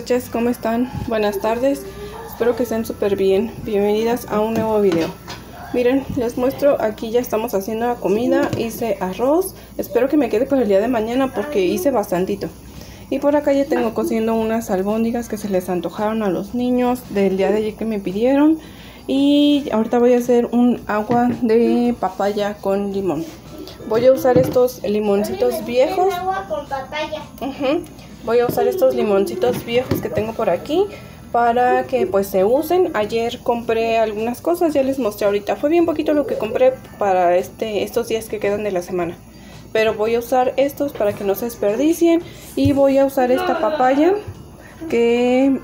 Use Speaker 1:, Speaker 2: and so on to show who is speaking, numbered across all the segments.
Speaker 1: muchachas, ¿cómo están? Buenas tardes, espero que estén súper bien. Bienvenidas a un nuevo video. Miren, les muestro, aquí ya estamos haciendo la comida, hice arroz, espero que me quede para el día de mañana porque hice bastantito. Y por acá ya tengo cociendo unas albóndigas que se les antojaron a los niños del día de ayer que me pidieron. Y ahorita voy a hacer un agua de papaya con limón. Voy a usar estos limoncitos viejos.
Speaker 2: agua con papaya.
Speaker 1: Ujú. Voy a usar estos limoncitos viejos que tengo por aquí para que pues se usen. Ayer compré algunas cosas, ya les mostré ahorita. Fue bien poquito lo que compré para este estos días que quedan de la semana. Pero voy a usar estos para que no se desperdicien y voy a usar esta papaya que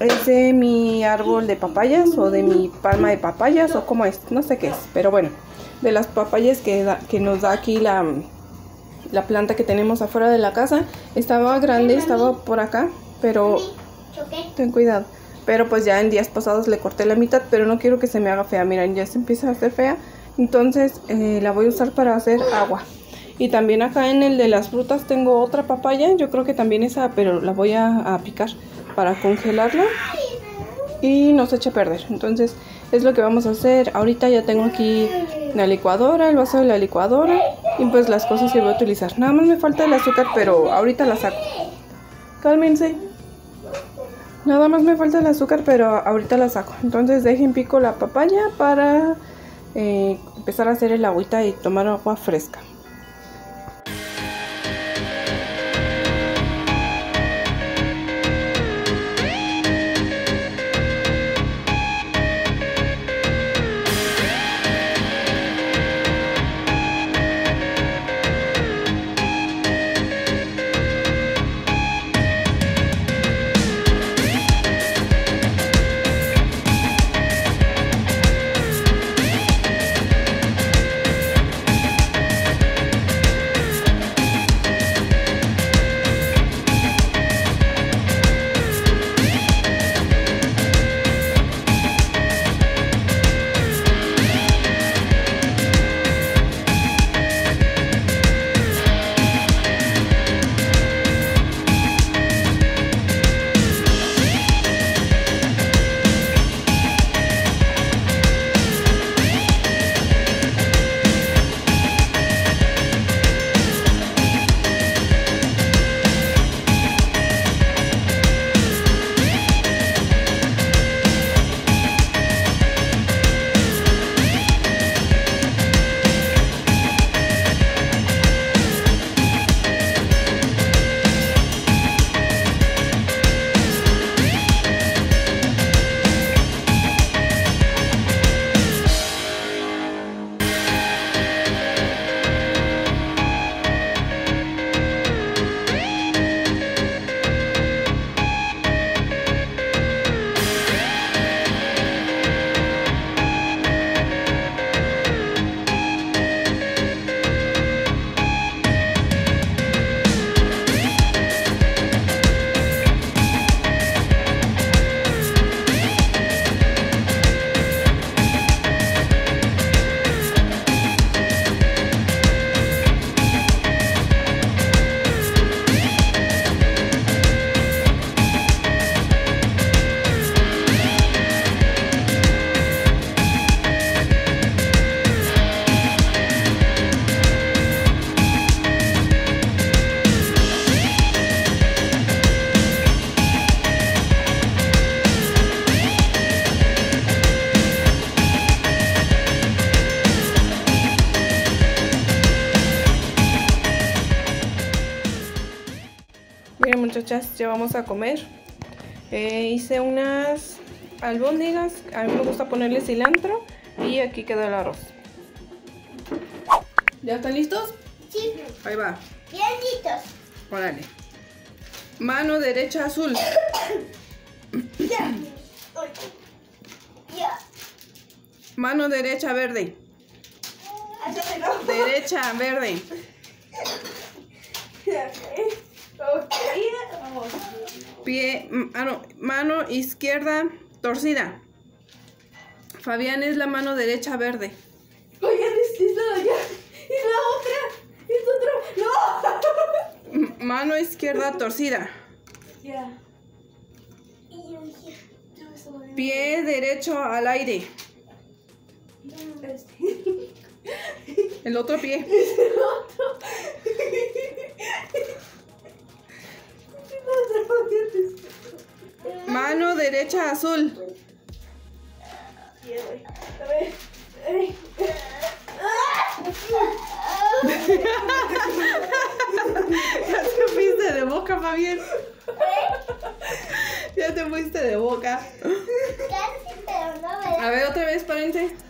Speaker 1: es de mi árbol de papayas o de mi palma de papayas o como es, no sé qué es, pero bueno, de las papayas que, que nos da aquí la, la planta que tenemos afuera de la casa. Estaba grande, estaba por acá, pero
Speaker 2: Choqué.
Speaker 1: ten cuidado. Pero pues ya en días pasados le corté la mitad, pero no quiero que se me haga fea. Miren, ya se empieza a hacer fea. Entonces eh, la voy a usar para hacer agua. Y también acá en el de las frutas tengo otra papaya. Yo creo que también esa, pero la voy a, a picar para congelarla y no se eche a perder. Entonces es lo que vamos a hacer. Ahorita ya tengo aquí la licuadora, el vaso de la licuadora y pues las cosas que voy a utilizar. Nada más me falta el azúcar, pero ahorita la saco. Cálmense. Nada más me falta el azúcar, pero ahorita la saco. Entonces dejen pico la papaya para eh, empezar a hacer el agüita y tomar agua fresca. Muchachas, ya vamos a comer. Eh, hice unas albóndigas, a mí me gusta ponerle cilantro y aquí quedó el arroz. ¿Ya están listos?
Speaker 2: Sí.
Speaker 1: Ahí va,
Speaker 2: Bien listos.
Speaker 1: órale. Mano derecha azul, mano derecha verde, derecha verde, pie, mano, mano izquierda torcida. Fabián es la mano derecha verde.
Speaker 2: Oigan, es, es la la otra. Es otra. No.
Speaker 1: Mano izquierda torcida.
Speaker 2: Ya.
Speaker 1: Pie derecho al aire.
Speaker 2: Este.
Speaker 1: El otro pie.
Speaker 2: Es el otro.
Speaker 1: Mano derecha azul.
Speaker 2: A ver. Ay.
Speaker 1: Ya te fuiste de boca, Fabián. Ya te fuiste de boca.
Speaker 3: Casi, pero no me
Speaker 1: A ver, otra vez, párense.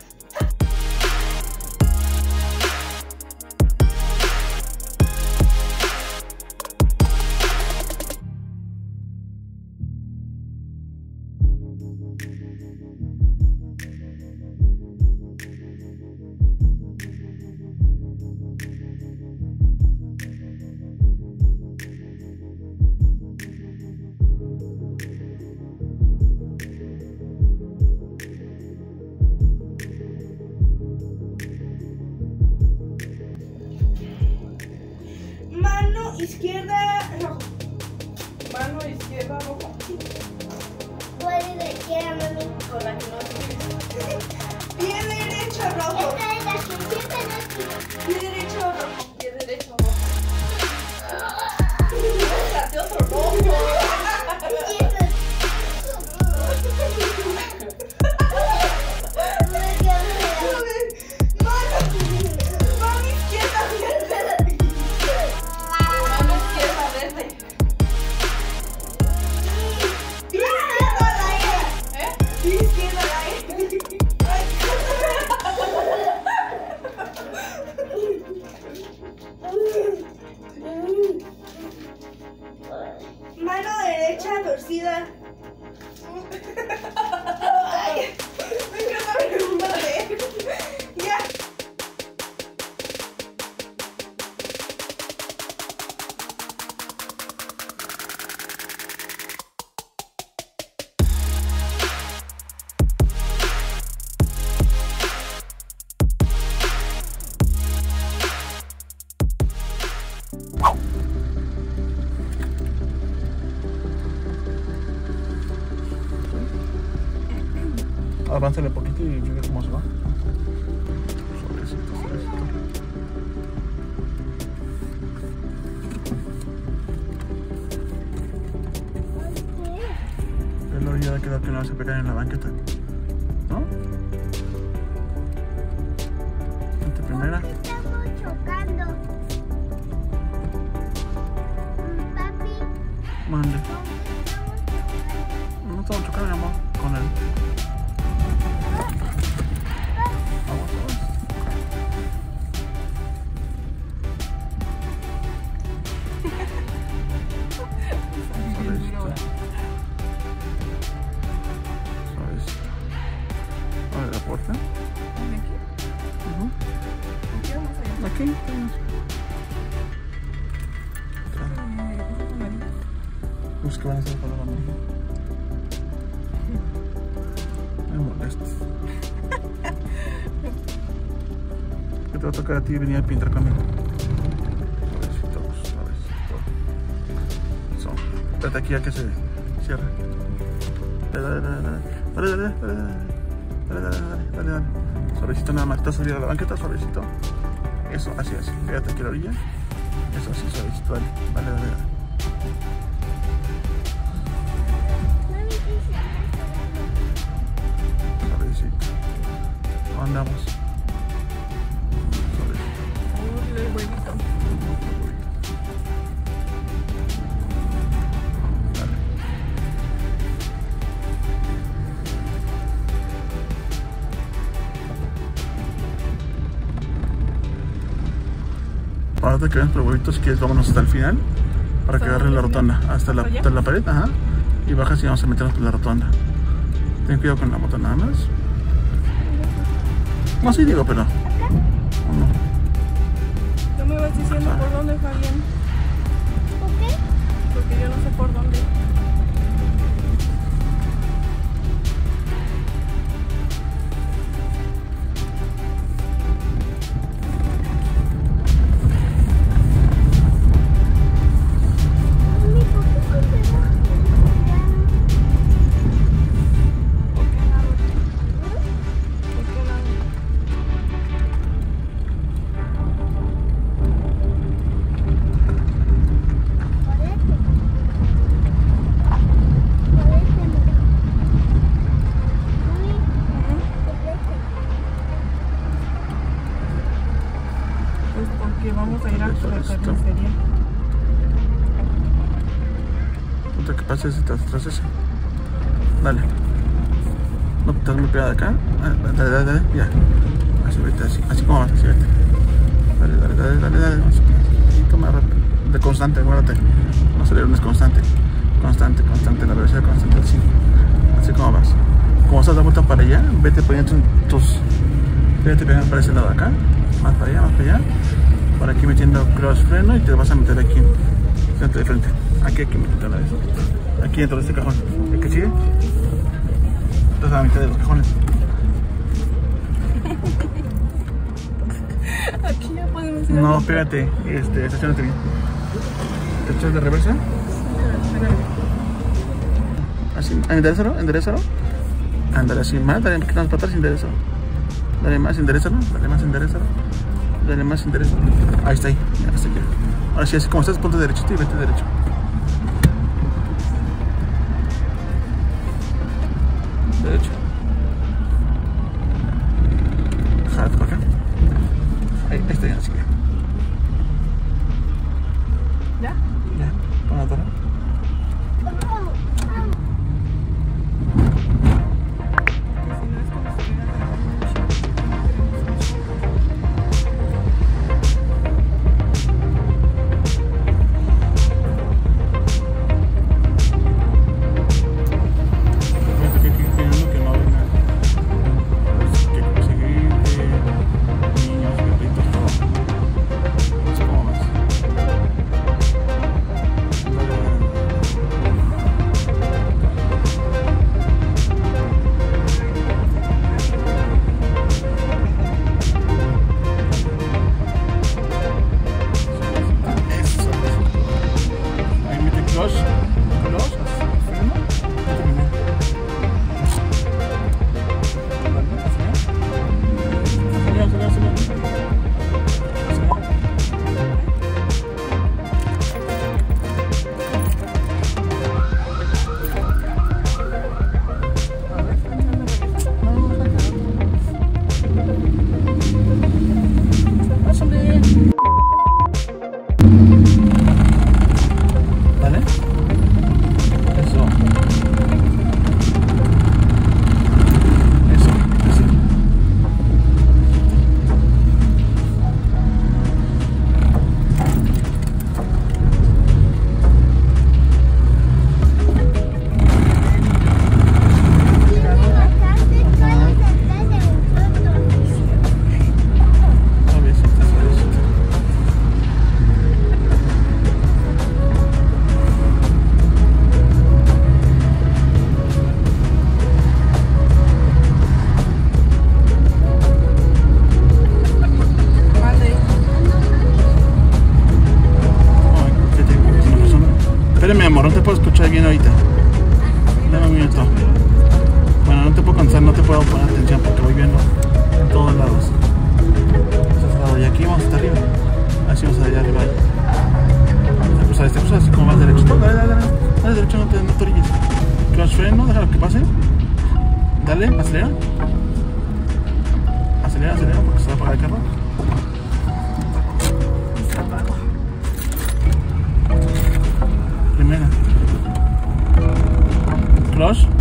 Speaker 4: Avánzale poquito y mira cómo se va. Suavecito, suavecito. La orilla de quedar que no se pegan en la banqueta. ¿No? Vente primera.
Speaker 3: Estamos chocando. Papi,
Speaker 4: Mande.
Speaker 3: ¿cómo estamos chocando?
Speaker 4: No estamos chocando, mi amor. Con él. te va a tocar a ti venir a pintar conmigo. Pobrecitos, Espérate aquí a que se cierre. Dale, dale, dale, dale. Dale, dale, dale, dale. Dale, dale, dale. Suavecito nada más. Está subido a la banqueta, suavecito. Eso, así, así. Pégate aquí a la orilla. Eso, así, suavecito. Dale, dale, dale. dale. Suavecito. Andamos. Que ven los huevitos, que vámonos hasta el final para que agarren la rotonda, hasta la, hasta la pared, ajá, y bajas y vamos a meternos por la rotonda. Ten cuidado con la moto nada más. No, sí digo, pero. No.
Speaker 1: Tú me vas diciendo por dónde, Fabián.
Speaker 4: Otra que pase es tras, tras ese. Dale. No, estás muy pegada acá. Ah, Dale, dale, dale, ya. Así, vete, así, así como vas, así, vete. Dale, dale, dale, dale, dale. Más rápido. De constante, acuérdate. No acelerar, es constante. Constante, constante, la velocidad constante, así. Así como vas. Como estás de vuelta para allá, vete poniendo tus. Vete pegando para ese lado acá. Más para allá, más para allá. Por aquí metiendo cross freno y te vas a meter aquí. De frente. Aquí, aquí, metiendo la vez. Aquí dentro de este cajón. ¿El que sigue? Estás a la mitad de los cajones.
Speaker 1: Aquí ya podemos ir.
Speaker 4: No, espérate. Este, estacionate bien. ¿Te echas de reversa? Así, enderezalo, enderezalo. Ándale así más, dale un poquito más para atrás, enderezalo. Dale más, enderezalo, dale más, enderezalo. Dale más, enderezalo. Ahí está, ahí, ya, hasta aquí. Ahora sí, así como estás, ponte derechito y vete. Derecho. Espérame, amor, no te puedo escuchar bien ahorita. Dame un minuto. Bueno, no te puedo cansar, no te puedo poner atención porque voy viendo en todos lados. Y aquí vamos hasta arriba. Así vamos allá arriba. Te cruzas, te cruzas así como vas derecho. No, dale, dale, dale. Dale derecho, no te, no te orilles. Freno, déjalo que pase. Dale, acelera. Acelera, acelera porque se va a apagar el carro. close.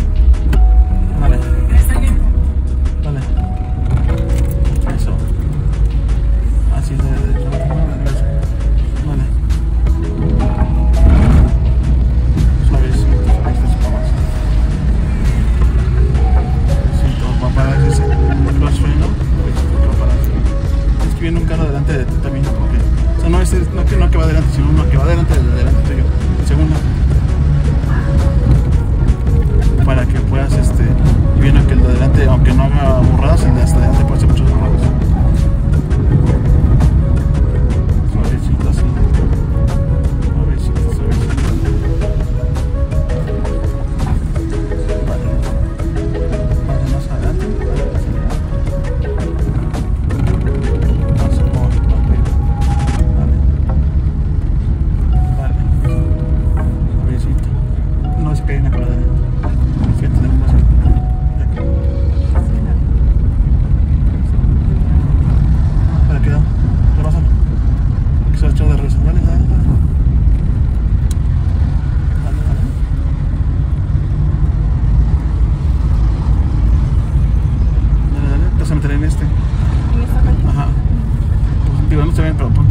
Speaker 4: doing, but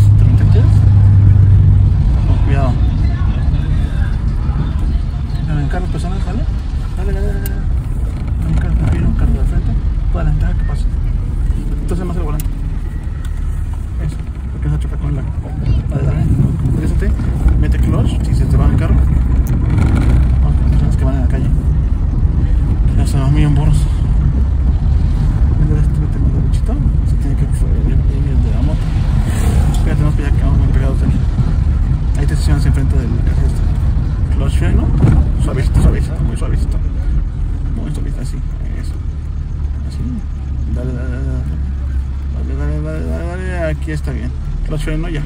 Speaker 4: aquí está bien. Los freno ya.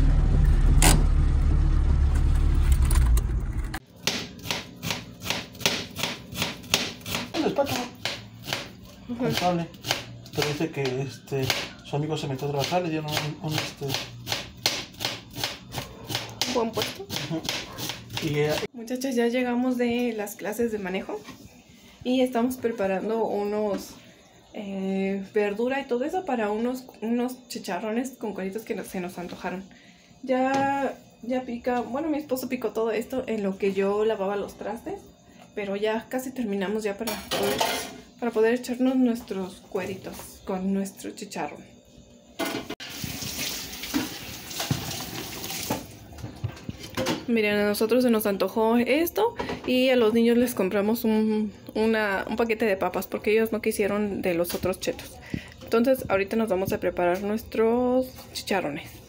Speaker 4: Responsable. Pero dice que este, su amigo se metió a trabajar, le dieron un, un, este,
Speaker 1: Buen puesto.
Speaker 4: y
Speaker 1: Muchachas, ya llegamos de las clases de manejo y estamos preparando unos eh, verdura y todo eso para unos, unos chicharrones con cueritos que se nos antojaron. Ya, ya pica, bueno, mi esposo picó todo esto en lo que yo lavaba los trastes, pero ya casi terminamos ya para poder, para poder echarnos nuestros cueritos con nuestro chicharrón. Miren, a nosotros se nos antojó esto y a los niños les compramos un, un paquete de papas porque ellos no quisieron de los otros chetos. Entonces, ahorita nos vamos a preparar nuestros chicharrones.